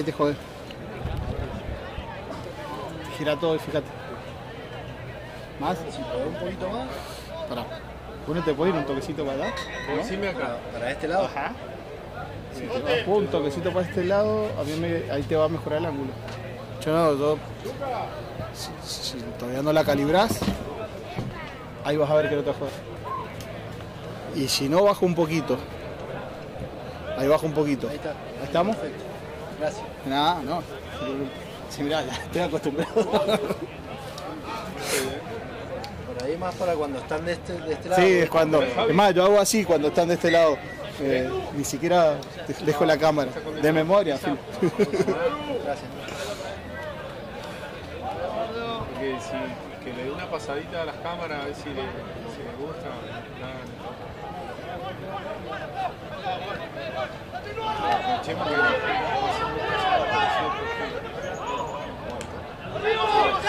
Ahí te jode. Gira todo y fíjate. ¿Más? Si puedo un poquito más. Pará. ¿Uno te puede ir un toquecito para? Vos acá. Para este lado. Ajá. Si te vas un toquecito para este lado, a mí me- ahí te va a mejorar el ángulo. Yo no, yo. Si, si todavía no la calibras, ahí vas a ver que no te jode. Y si no, bajo un poquito. Ahí bajo un poquito. Ahí está. ¿Ahí estamos? Gracias. Nada, no. Sí, mirá, ya estoy acostumbrado. Por ahí más para cuando están de este, de este lado. Sí, es cuando. Es más, yo hago así cuando están de este lado. Eh, ni siquiera de- dejo la cámara. De memoria, Phil. Gracias. Porque si que le dé una pasadita a las cámaras a ver si le, si le gusta. nada.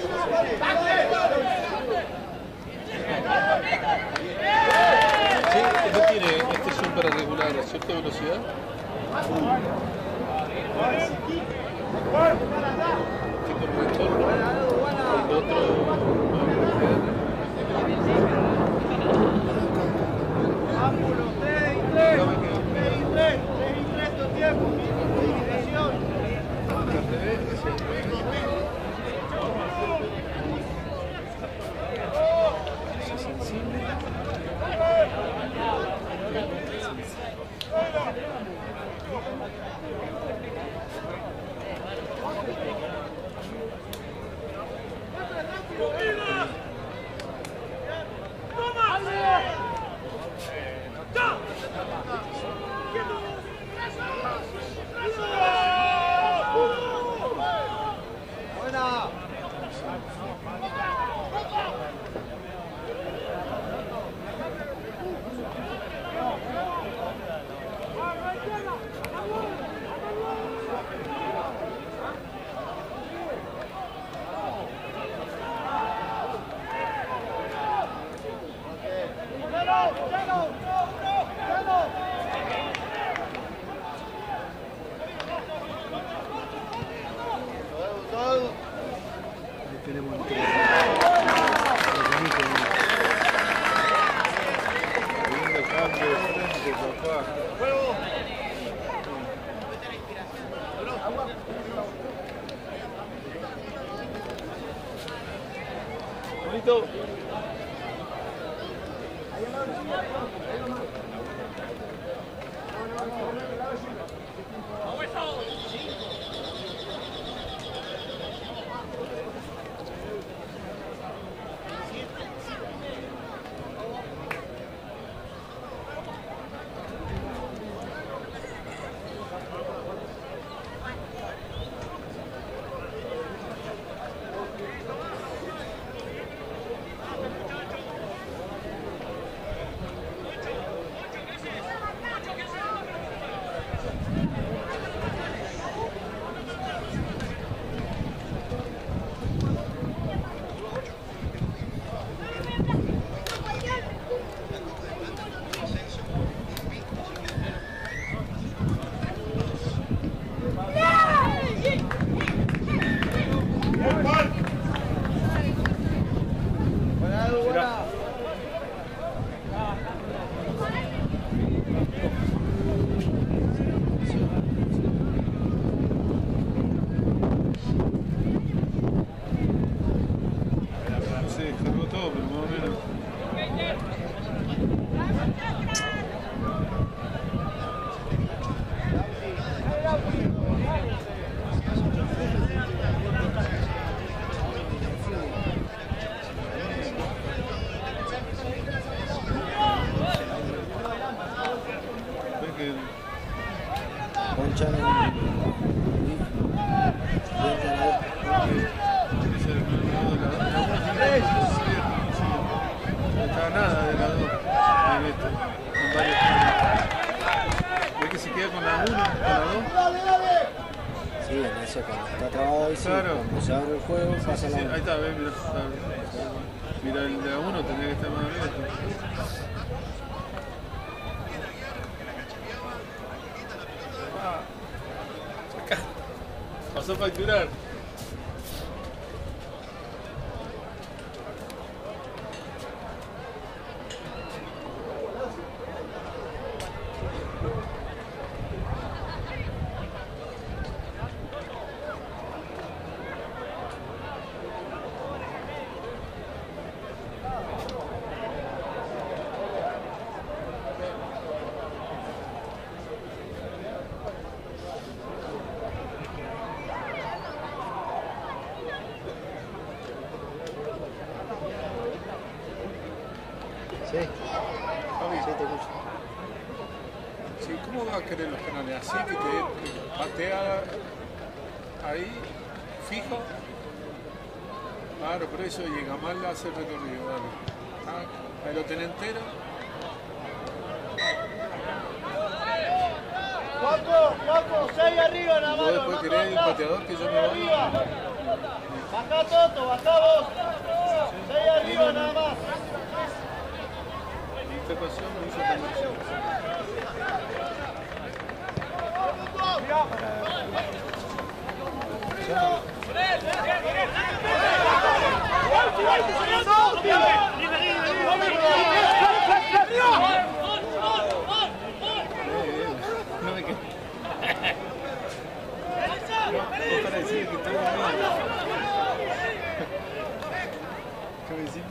Sí, este no tiene este son para regular a cierta velocidad. Sí, por el otro. ahí, fijo. Claro, por eso llega mal hace el recorrido, dale. Ah, ahí lo tenés entero. Cuatro, cuatro, seis arriba la mano. Vos después querés el pateador que yo me voy. Bajá Toto, bajá vos. Seis arriba nada más. Esta pasión me hizo conexión. también. Cabecito,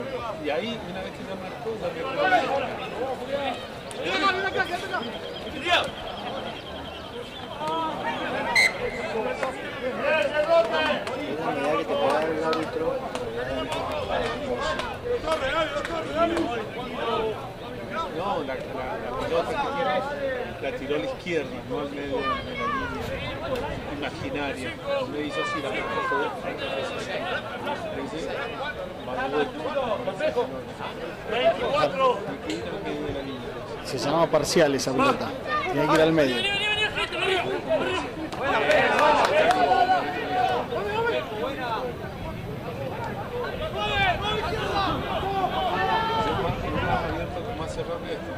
la. Y, ahí, una vez que ya marcó, unidad que el árbitro. No, la, la, la pelota que la tiró a la izquierda, no al medio la imaginaria. Me hizo así la pelota fue de frente, le dice, va de vuelta. 24. Hay que ir al medio de la línea. Se llama parcial esa pelota. Tiene que ir al medio. Yo más, yo más abierto, más cerrado que esto.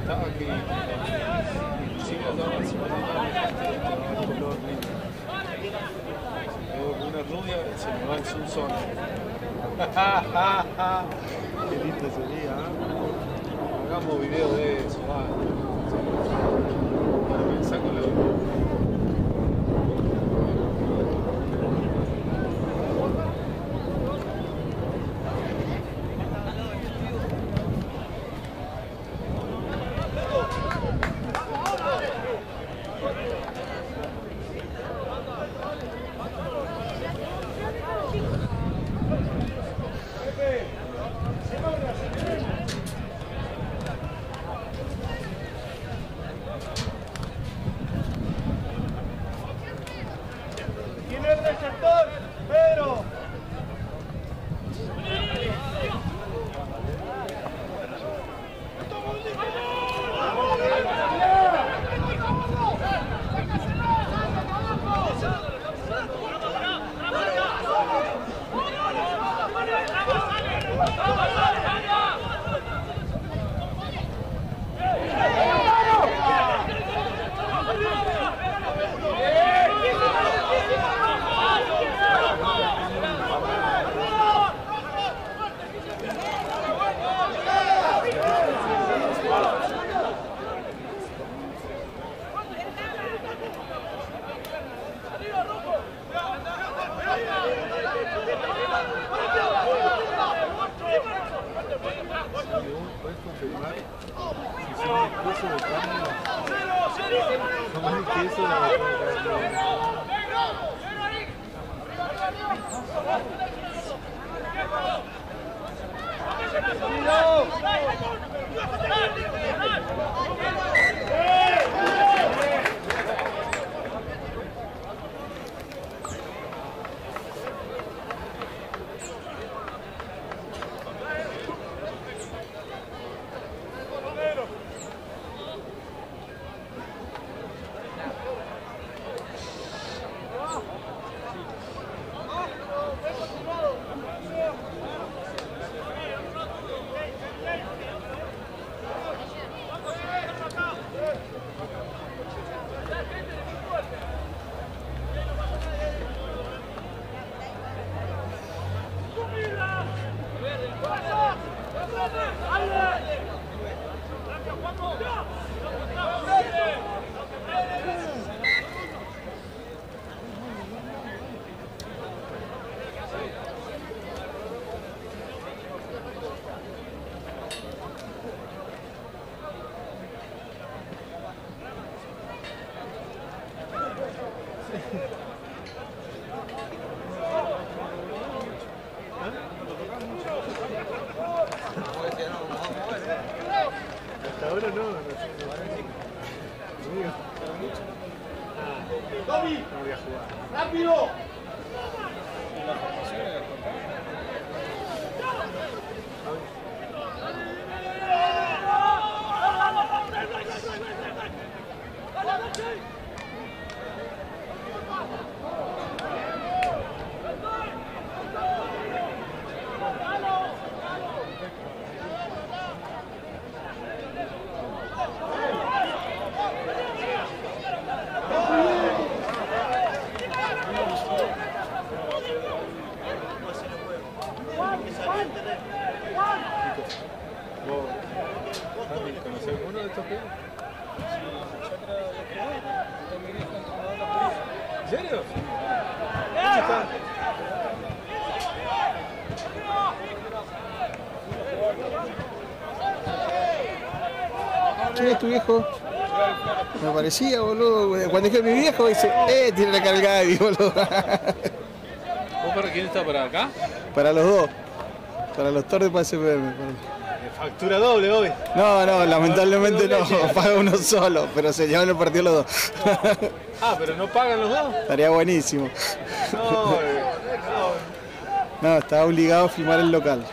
Estaba que inclusive andaba encima de una color lindo. Veo que una va en su zona. Qué lindo sería, ¿eh? Hagamos video de eso, va. Viejo? Me parecía, boludo. Cuando dije mi viejo, dice, eh, tiene la cargada boludo. ¿Vos para quién está para acá? Para los dos. Para los torres para SPM. Eh, Factura doble hoy. No, no, lamentablemente no. Paga uno solo, pero se llevan el partido los dos. Ah, pero no pagan los dos. Estaría buenísimo. No, eh, no. No, estaba obligado a filmar el local.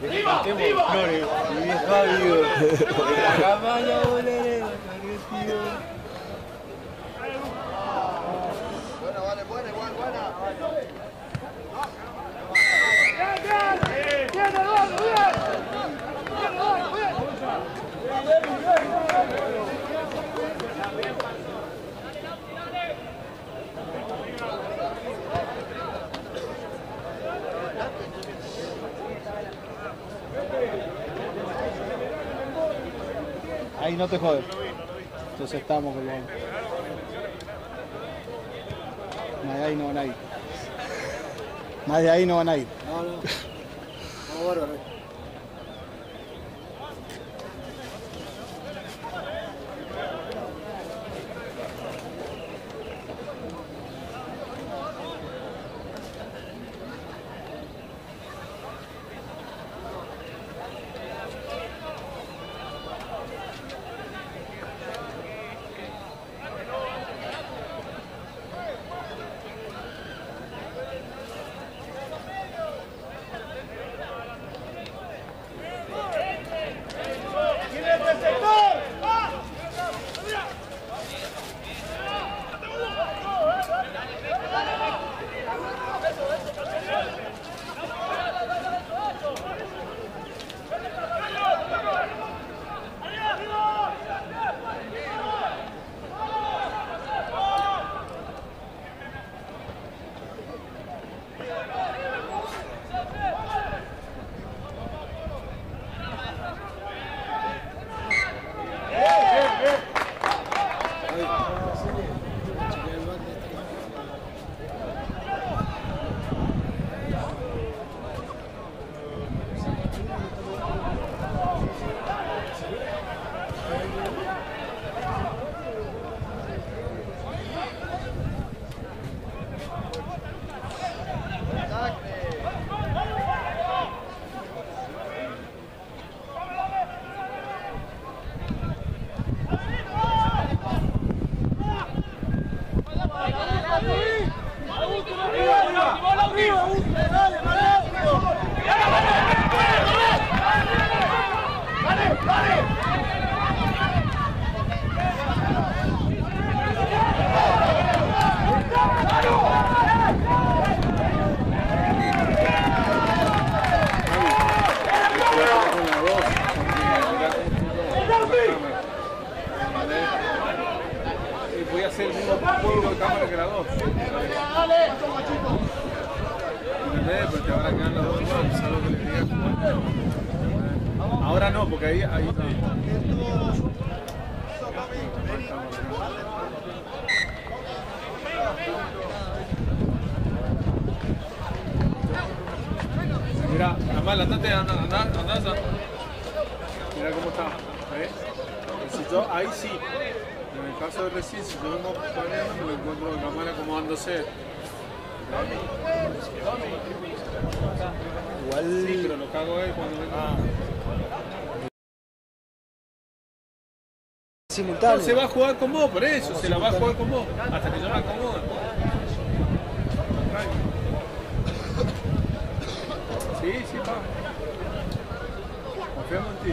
Qué folclore, mi vieja vivo. La cabaña bolera, tío. Buena, vale, buena, igual, buena. Ahí no te jodes. Entonces estamos con los... Más de ahí no van a ir. Más de ahí no van a ir. No, no. Vamos, caso de recién, si yo vengo planeando, me lo encuentro de cámara acomodándose. Igual Sí, pero lo cago es cuando venga. simultáneo. No, se va a jugar con vos, por eso, se la va a jugar con vos, hasta que yo la acomode. Sí, sí, va. Confiamos en ti.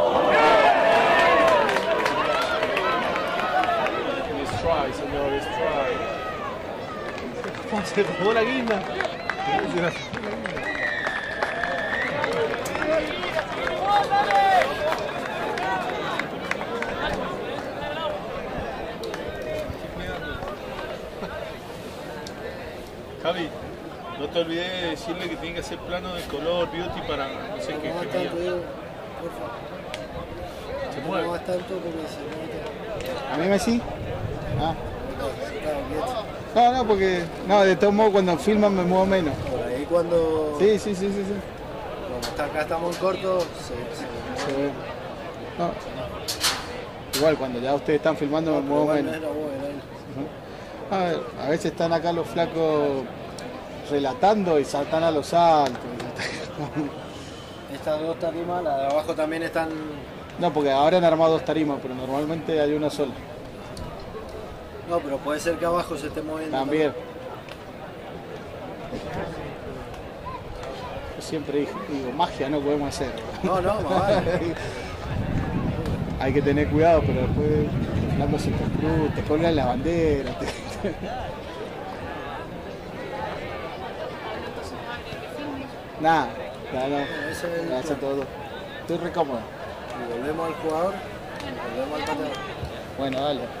Se robó la guinda. Javi, no te olvides de decirle que tiene que hacer plano de color, beauty para no sé qué. No qué más tanto, mierda. Diego, porfa. Se No mueve. más tanto porque se nota. ¿A mí me sí? Ah. No, no, porque. No, de todos modos cuando filman me muevo menos. Por ahí cuando, Sí, sí, sí, sí. sí. acá estamos en corto, se, se, Se ve. No. Igual cuando ya ustedes están filmando me muevo no menos. buena, ¿eh? A ver, a veces están acá los flacos relatando y saltan a los saltos. Estas dos tarimas, la de abajo también están. No, porque ahora han armado dos tarimas, pero normalmente hay una sola. No, pero puede ser que abajo se esté moviendo. También. Yo siempre digo, digo, magia no podemos hacer. No, no, más vale. Hay que tener cuidado, pero después Fernando se te cruz, te colgan la bandera. te- Nada, nada, no. Ese es todo. Estoy re cómodo. Y volvemos al jugador, volvemos al pateador. Bueno, dale.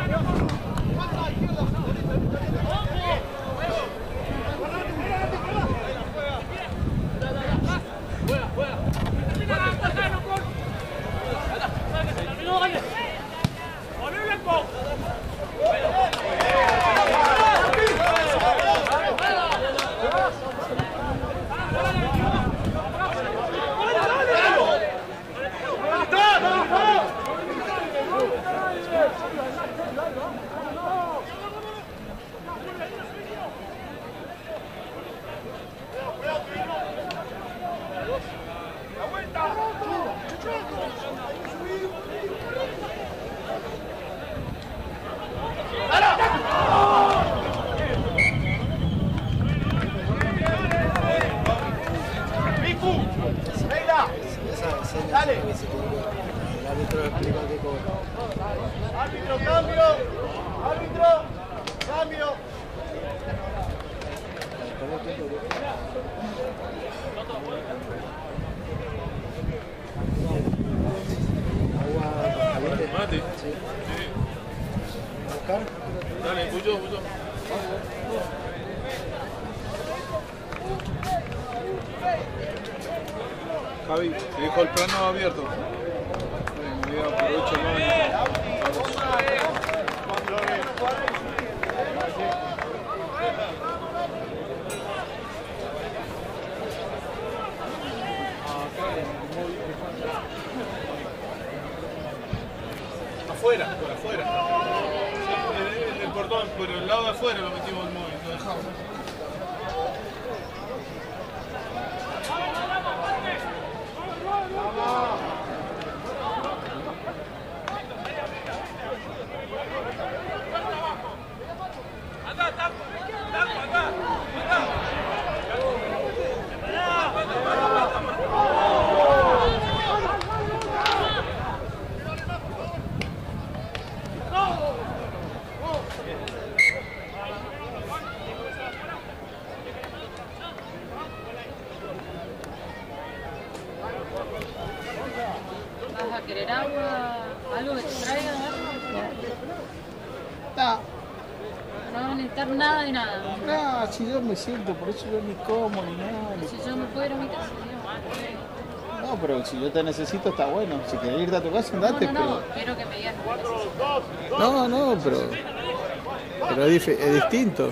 Esa escena es que se tiene que- el árbitro explica qué cobra. Árbitro, cambio. Árbitro, cambio. ¿Cómo te lo- Agua caliente. Mate. Sí. Sí. ¿Buscar? Dale, Puyo, Puyo. Javi, te dejo el plano abierto. Me voy a aprovecho el baño. Afuera, por afuera. Sí, el, el portón, pero el lado de afuera lo metimos el móvil, lo dejamos. a querer agua, algo que te traiga, ¿no? No, No vas a necesitar nada de nada. no, si yo me siento, por eso yo ni como ni nada. Si yo me puedo ir a mi casa, digo, No, pero si yo te necesito está bueno. Si querés irte a tu casa, no, andate, no, no, pero. quiero que me digas lo que necesitas. No, no, pero. Pero es distinto.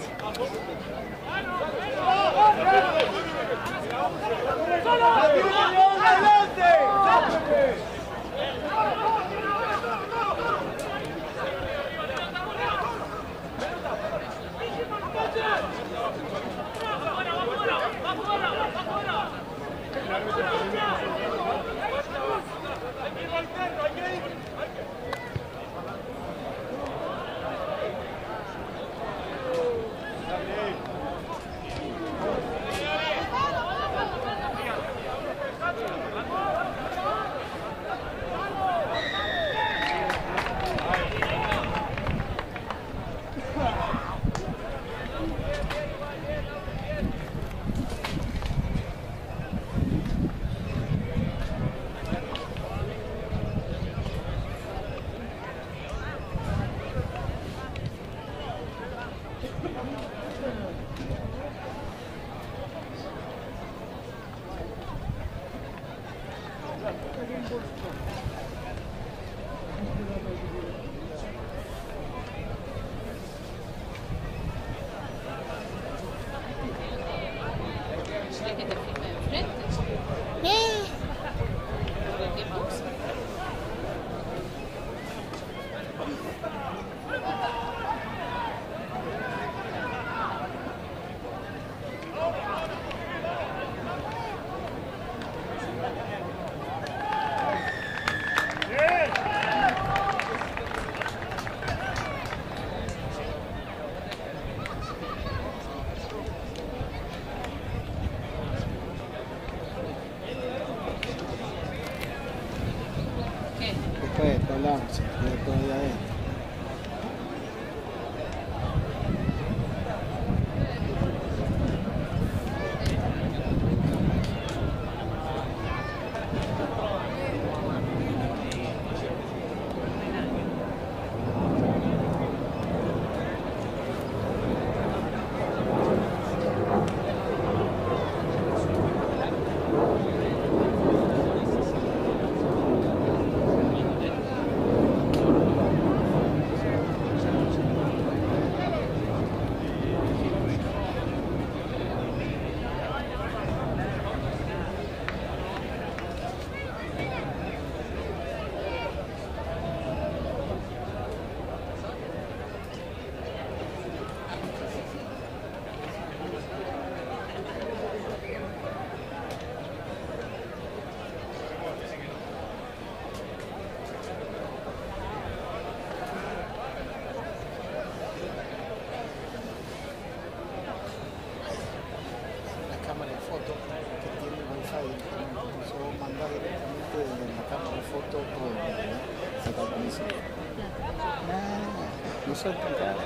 No son tan caros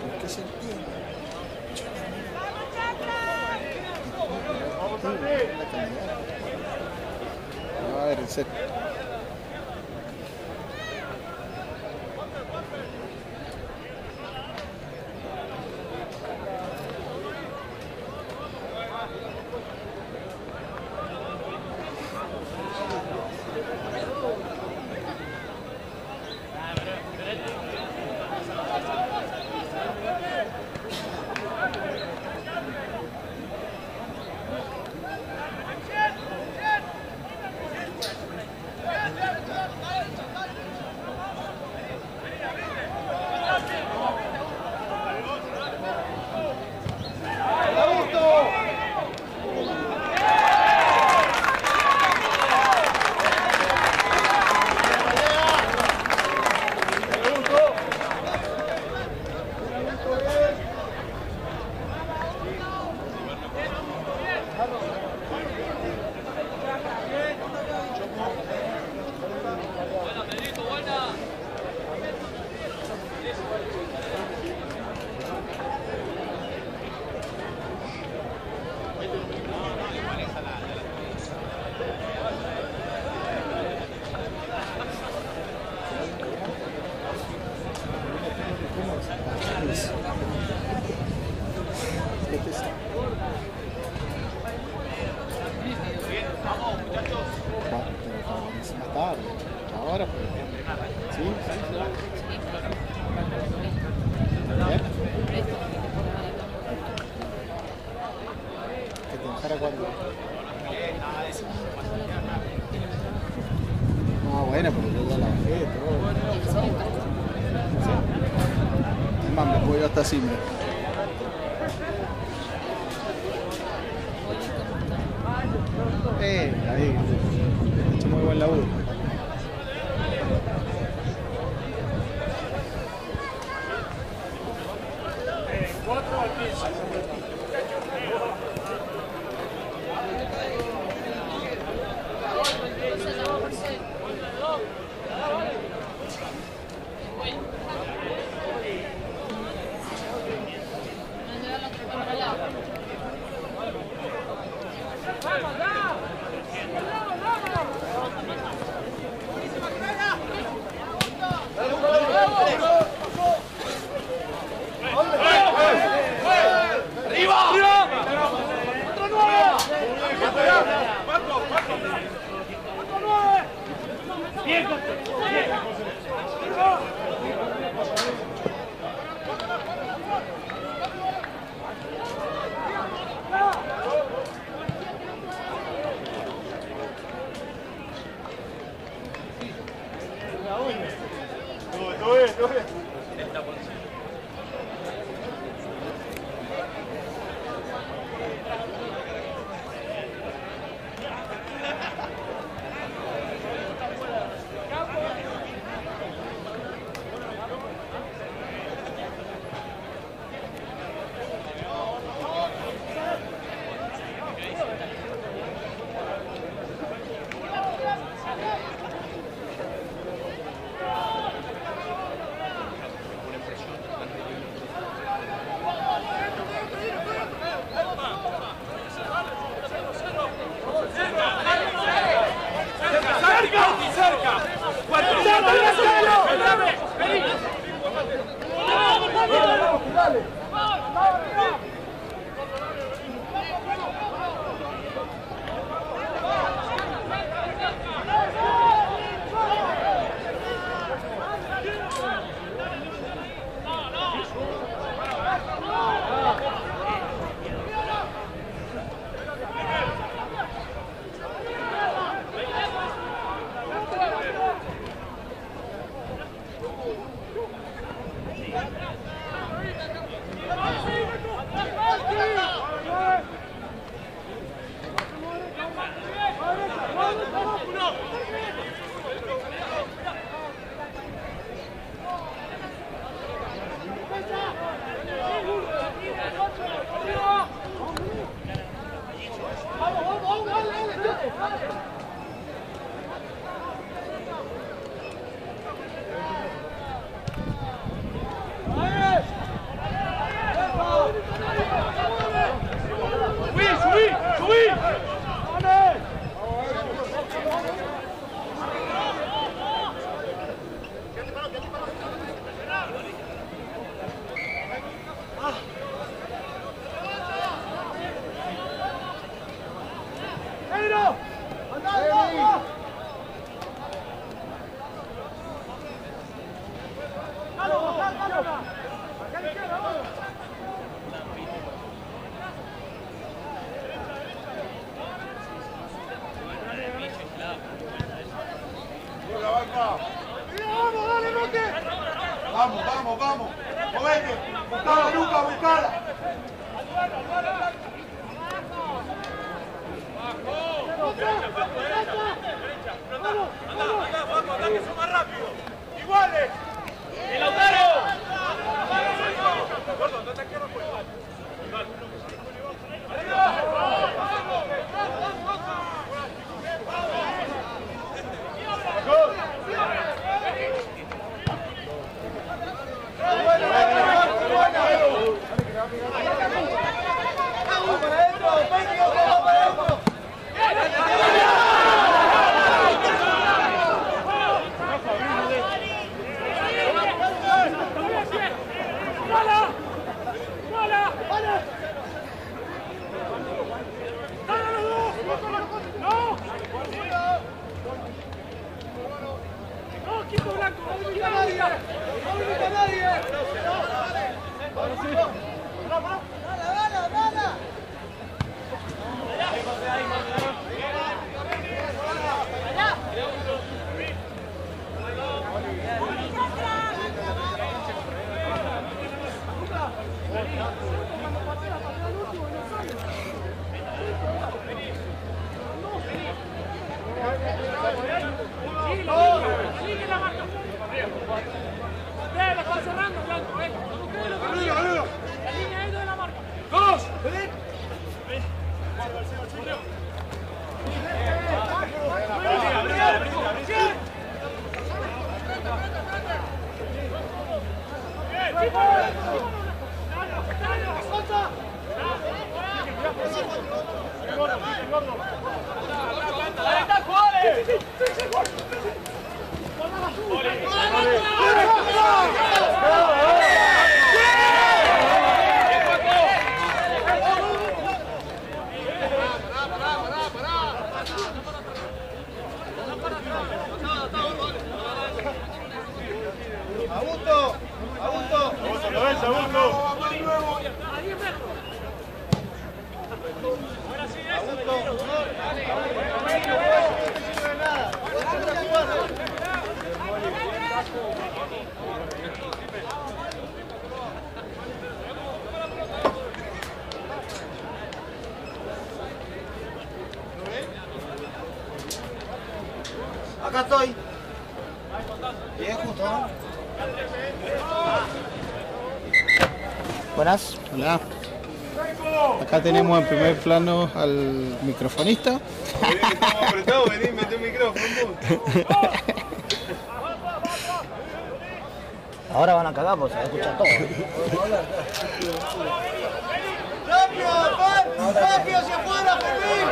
¿por qué se entiende? La calidad. a ver en serio me Acá tenemos en primer plano al microfonista. Vení, que estamos apretados, vení, mete un micrófono. Ahora van a cagar porque se va a escuchar todo. ¡Rápido, hacia afuera, Fermín!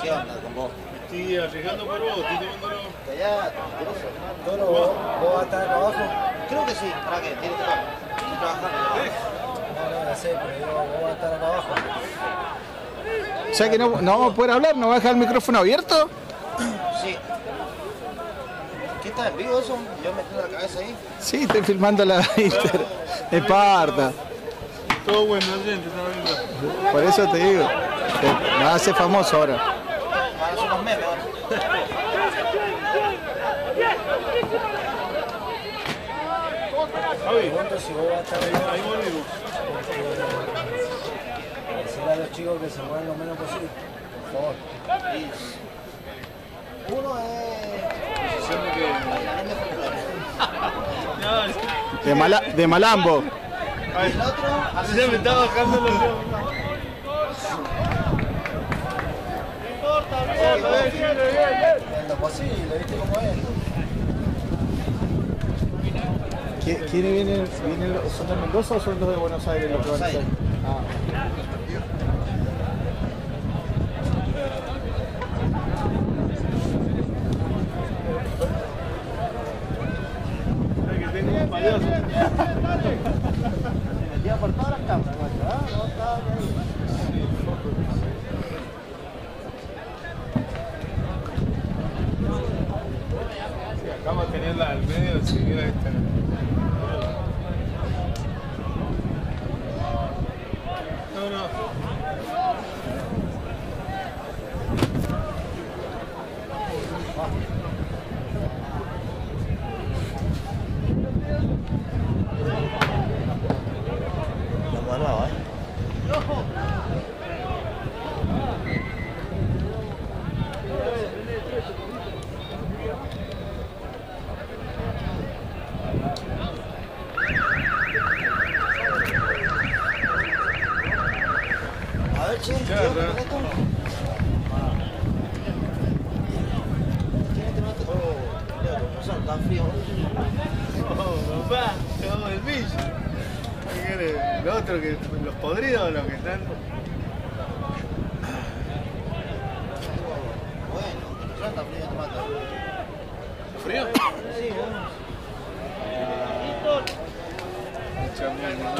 ¿Qué onda con vos? Estoy arriesgando por vos, estoy tomándolo. Mentiroso. Toro, ¿vos, vos vas a estar acá abajo? Creo que sí. ¿Para qué? ¿Tienes que trabajar? Estoy trabajando. Sé, pero digo, vos vas a estar acá abajo. O sea que no, no vamos a poder hablar, ¿no va a dejar el micrófono abierto? Sí. ¿Qué está en vivo eso? Yo metiendo la cabeza ahí. Sí, estoy filmando la Inter. Esparta. Todo bueno, gente, está. Por eso te digo. Me hacer famoso ahora. Ahora son los memes ahora. Pregunto si vos vas a estar acá ahí volvimos. decirle a los chicos que se muevan lo menos posible. Por favor. Uno es... De, mala, de Malambo. Ay, El otro hace ya me está bajando los ojos. en lo posible, ¿viste cómo es? ¿Quiénes vienen? vienen los- ¿Son de Mendoza o son los de Buenos Aires los que van a hacer? Ah. Por todas las cámaras, macho, ¿ah? No estaba ni ahí. Sí, acá vamos a tenerla al medio si No, no.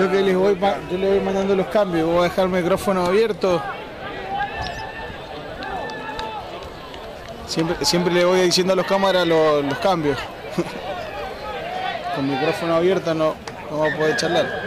Yo que les voy, yo le voy mandando los cambios, voy a dejar el micrófono abierto. Siempre, siempre le voy diciendo a los cámaras lo- los cambios. Con micrófono abierto no, no va a poder charlar.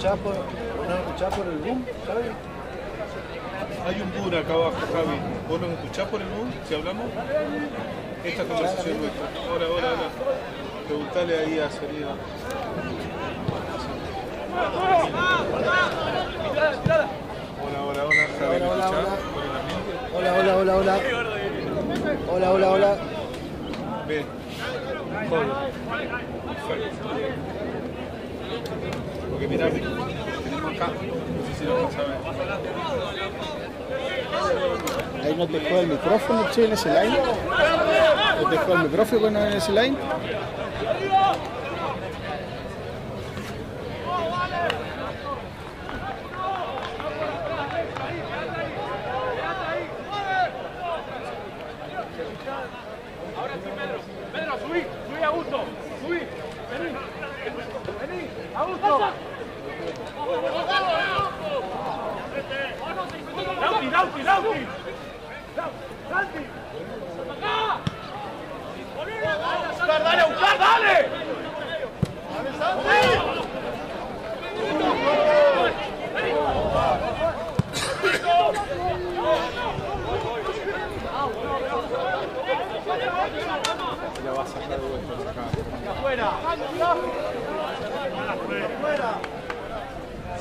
Escuchás por, vos no escuchás por el boom, ¿sabes? Hay un boom acá abajo, Javi. ¿Vos nos escuchás por el boom si hablamos? Esta conversación nuestra. Ahora, ahora, ahora. Preguntale ahí a Serena. Hola, hola, hola, Javi. ¿Me Hola, hola, escuchás? hola. Hola, hola, hola, hola. Hola, hola, hola. Bien. Perfecto. Porque mirá, tenemos acá. No sé si lo vas a ver. Ahí no te juega el micrófono, che, en ese line. No te juega el micrófono en ese Lauti, Lauti,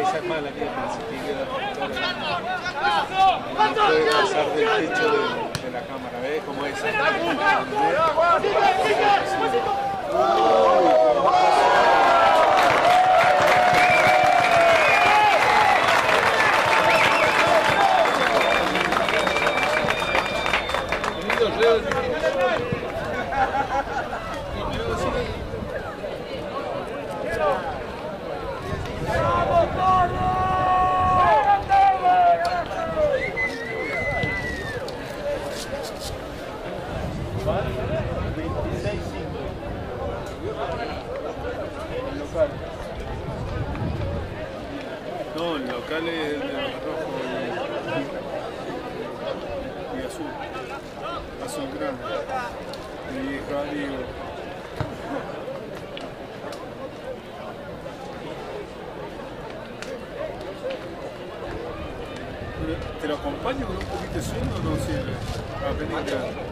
Esa es mala. No, el rojo y, azul. Azul grande. Y radio. ¿Te lo acompaño con un poquito de zoom o no sirve? Acá.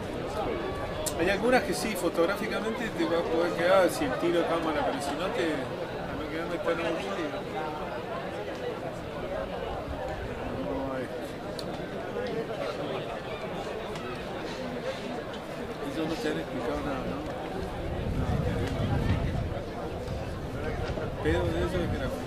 Hay algunas que sí, fotográficamente te va a poder quedar si el tiro de cámara, pero si no te. A no quedarme tan aburrido. No hay. Ellos no te han explicado nada, ¿no? Pero de eso es que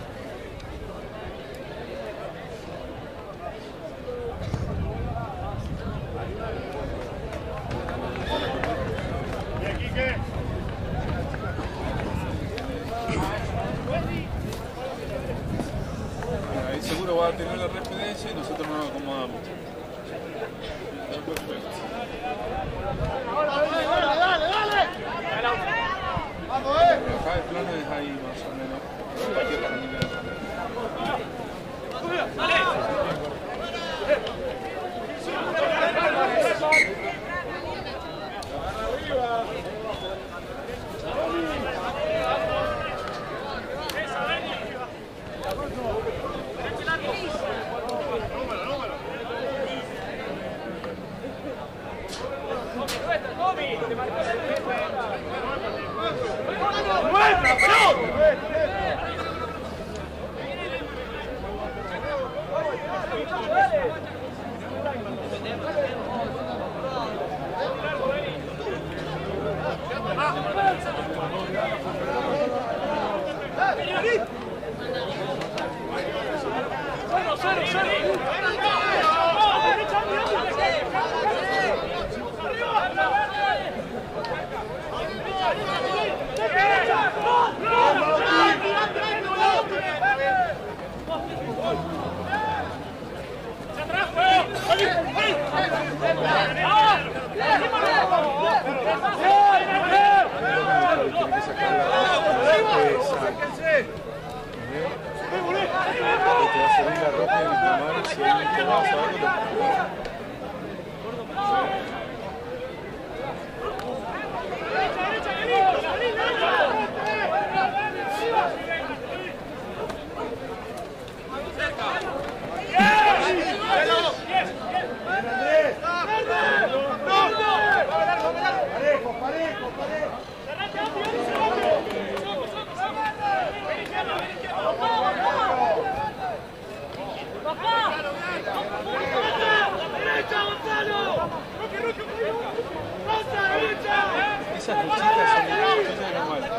Esas luchitas son cosas normales.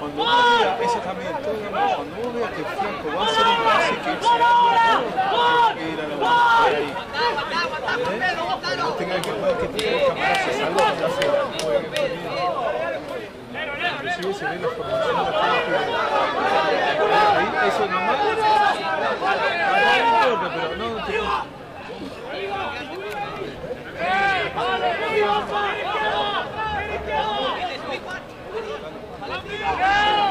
Cuando uno vea, eso también, todo normal. Cuando uno vea que flaco va a hacer un pase que se haga, que ir a la ahí. ¿Eh? No tenga que que tiene los camaradas se salva, ya se juegue muy bien. Inclusive se ve la formación de la. Ahí, Eso es normal. No pero no te Arriba!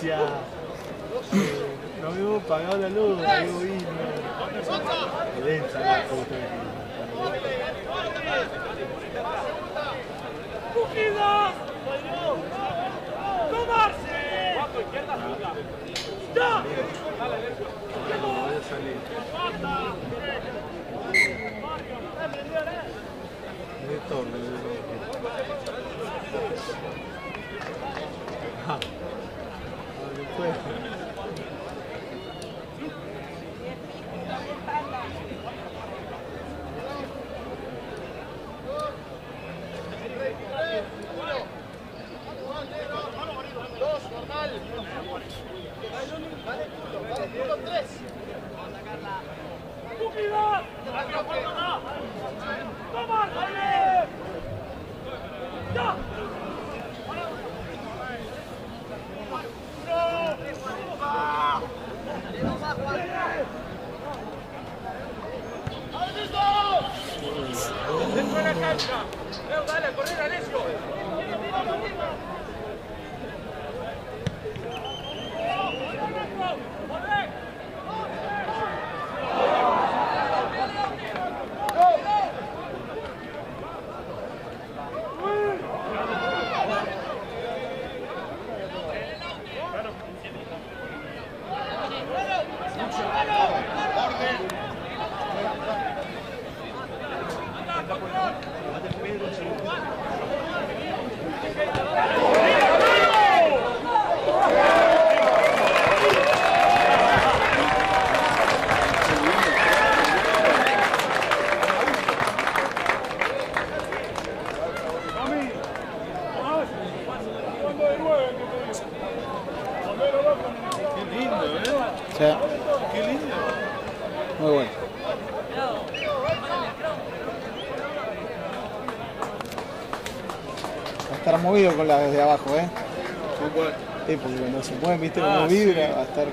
Gracias. No habíamos pagado la luz, amigo vino. Densa la puta. No voy a salir. De torre, de torre. Ah. No Cuando se mueven, viste Ah, cómo vibra, sí. va a estar.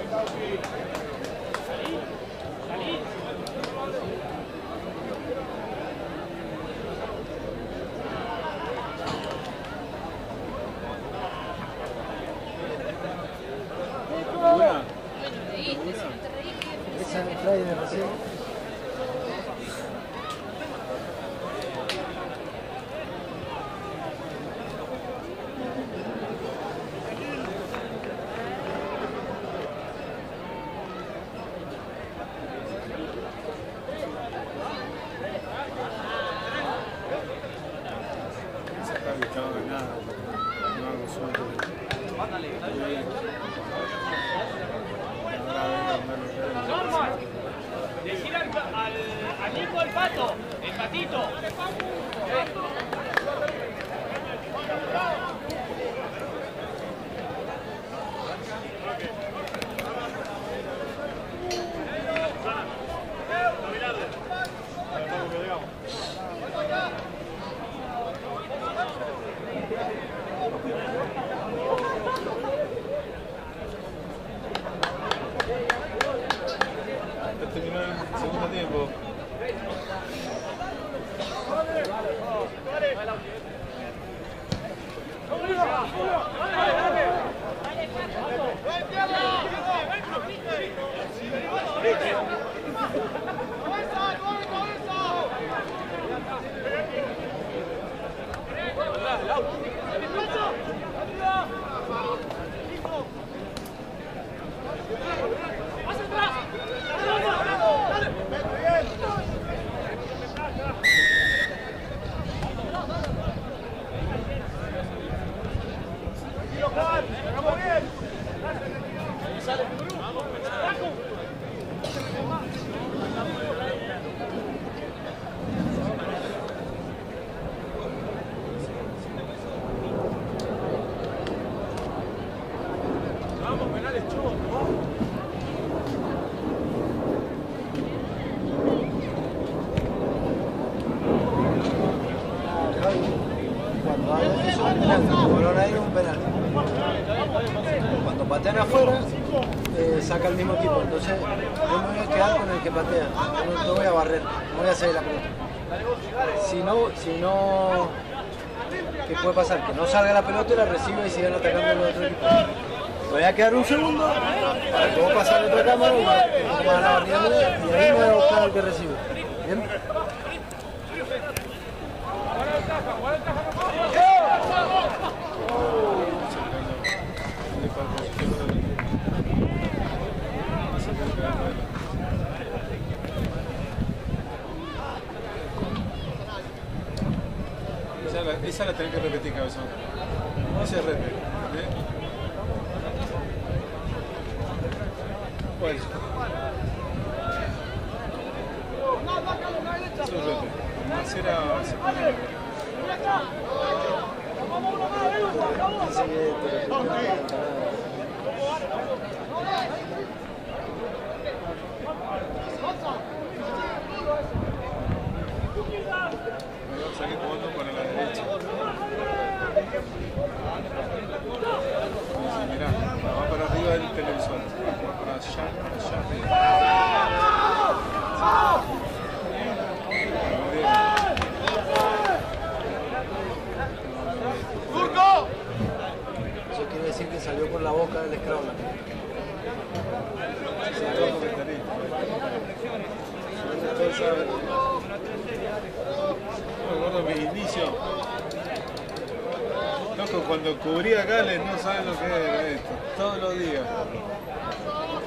Cuando cubría Gales no sabe lo que era esto, todos los días.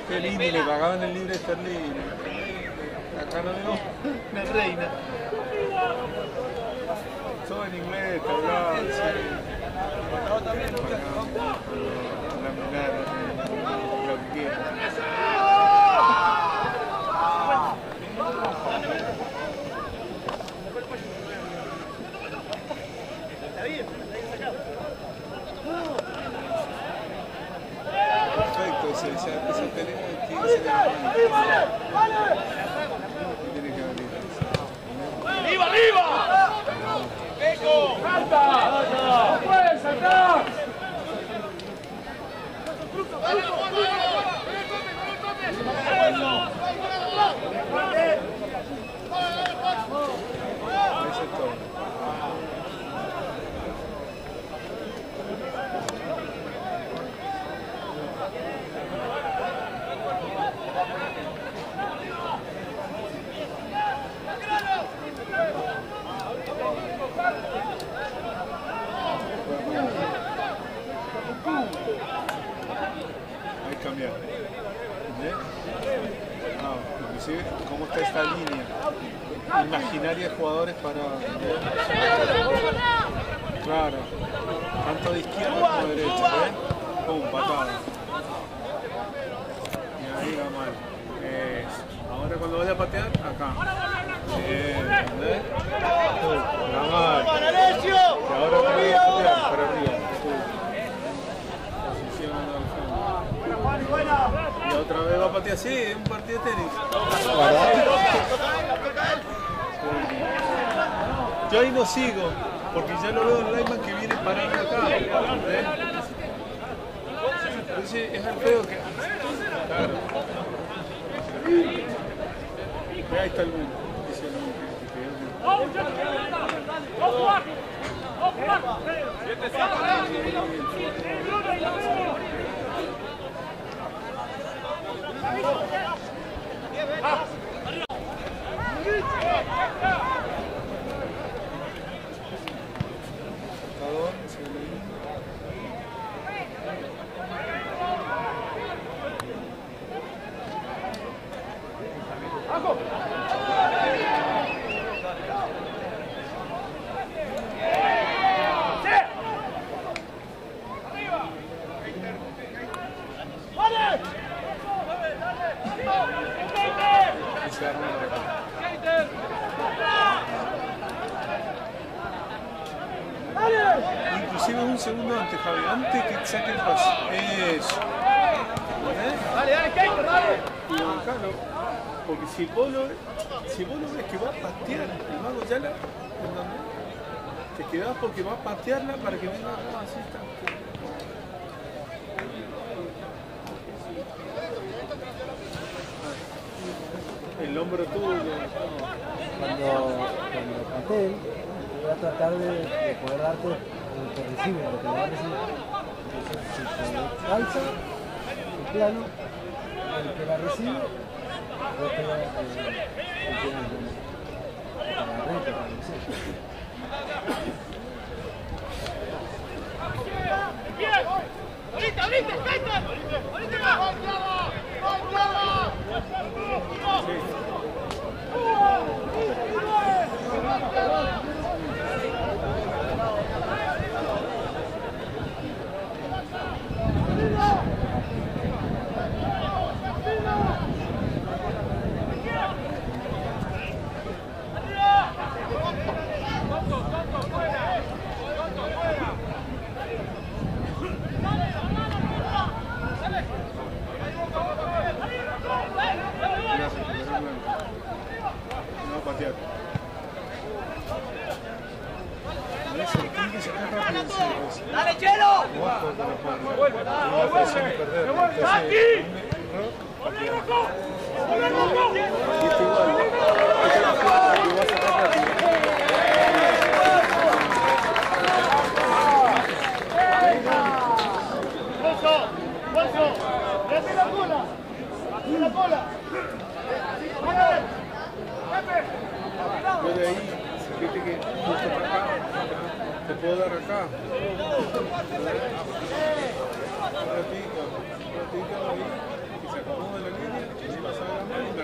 Qué lindo, le pagaban el libre esterlino. Acá no veo una reina. Todo en inglés, te lo. ¡Salta! ¡No saltar! Thank you cambiar. Ah, ¿Sí? Cómo está esta línea imaginaria de jugadores para... Claro, tanto de izquierda como de derecha, ¿eh? Pum, patada. Cuando vaya a patear, acá. Bien. La mal. ¡Para Necio! Y ahora para ¡Volví patear, ahora! para arriba. Posición al fondo. Y otra vez va a patear así, un partido de tenis. Yo ahí no sigo, porque ya lo veo en Lyman que viene parando acá. ¿ves? Entonces es al feo que. Ahí está el mundo. Dice el mundo que- que- Perdón, se le- y se arma la- Inclusive un segundo antes, Javi, antes que saque el pase. Eso. ¿Eh? Dale, dale, Keito, dale. Y bancalo. Porque si vos lo, si vos lo ves que va a patear el mago Yala, ¿entendés? te quedás porque va a patearla para que venga acá, así está. El hombro tuyo. Cuando, cuando pateen, voy a tratar de, de poder darte el que recibe, lo que va a recibir. El plano, el que la recibe, lo que sea. ¡Ahorita, ahorita, Keito! ¡Ahorita va! Gracias, Fernando Blanco. No va a patear. Ese, tiene que sacar rápido el cero ese. ¡Dale, Chelo! Ojo con la pierna. No va a presión y perder. Entonces, y este igual. Este va a jugar porque va a sacar rápido. ¡Bolso! ¡Bolso! ¡Desde la cola! ¡Desde la cola! Yo de ahí, si viste que justo para acá, te puedo dar acá. Un ratito, un ratito ahí, que se acomode la línea, y la.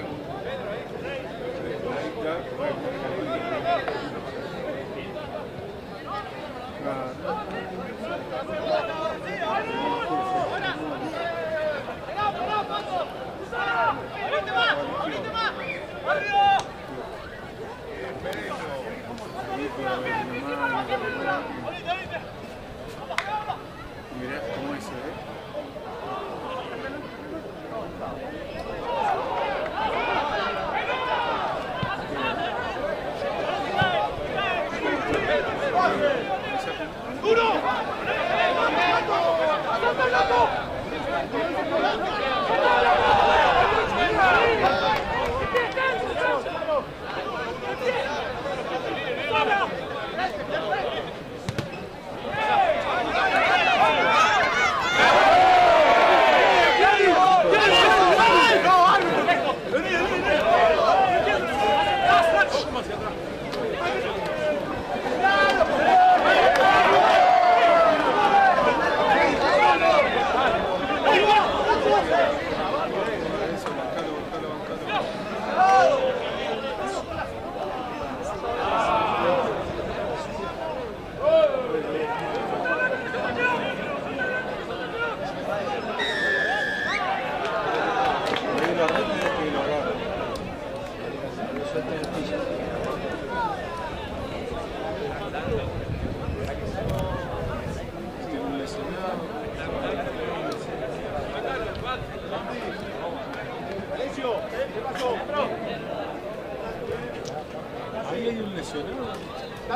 Ahí puede haber una mano,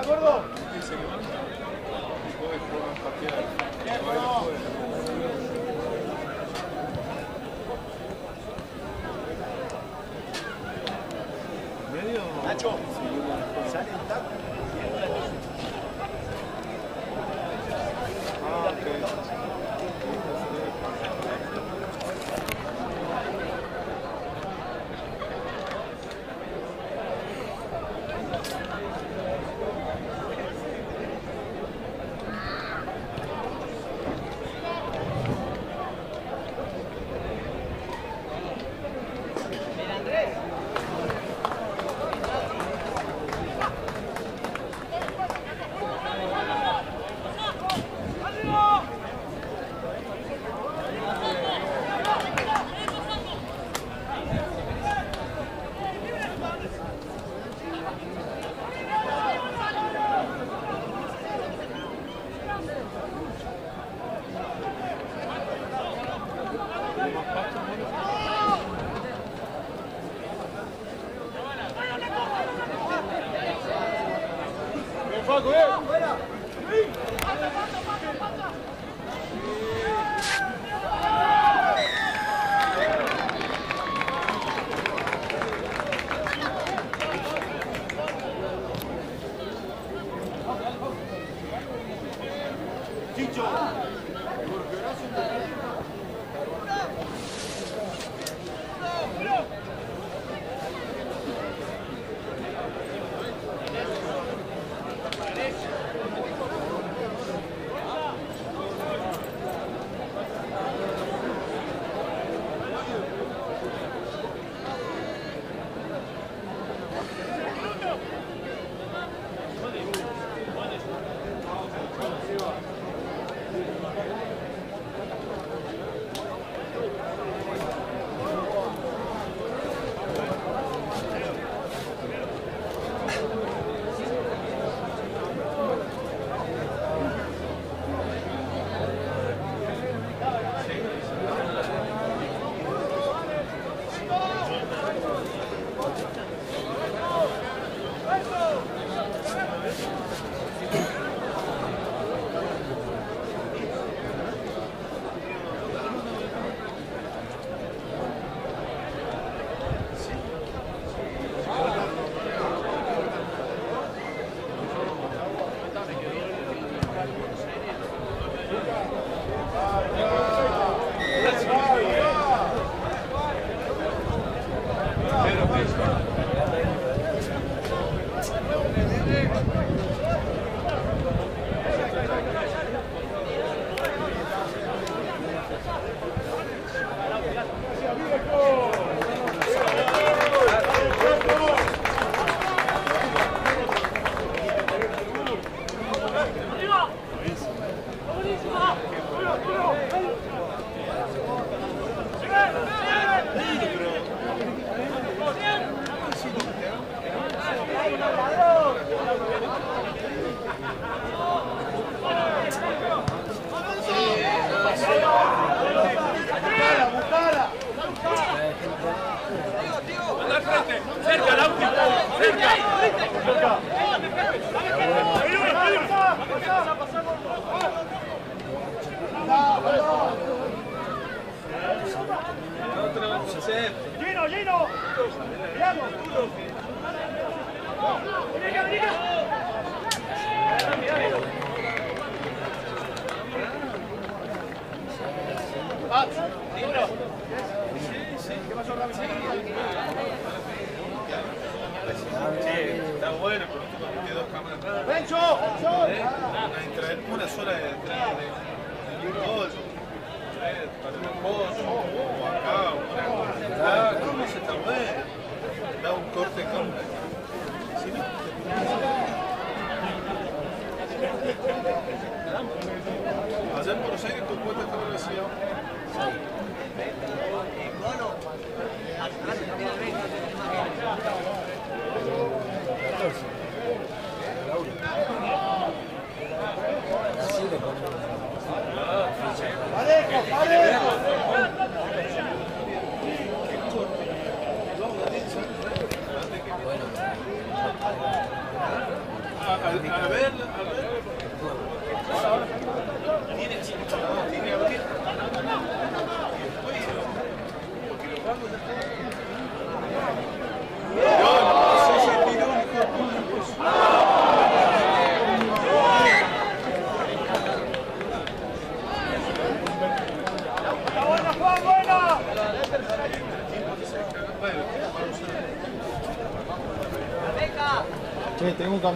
gordo?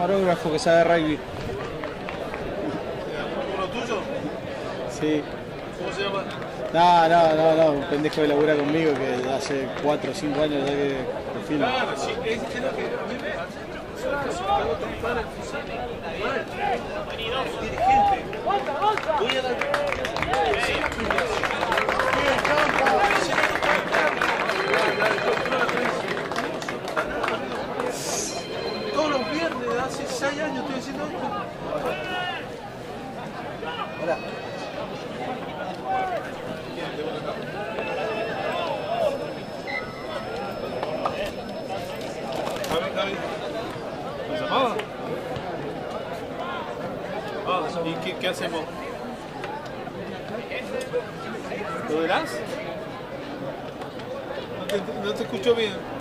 Camarógrafo que sabe rugby. ¿Uno tuyo? Sí. ¿Cómo se llama? No, no, no, no, un pendejo que labura conmigo que hace 4 o 5 años ya que filma. Claro, sí, es, es lo que a mí me hace. Hace 6 años estoy haciendo esto. Hola. Javi, Javi. ¿Me llamaba? Ah, ¿y qué, qué hacemos? ¿Lo verás? No te, no te escucho bien.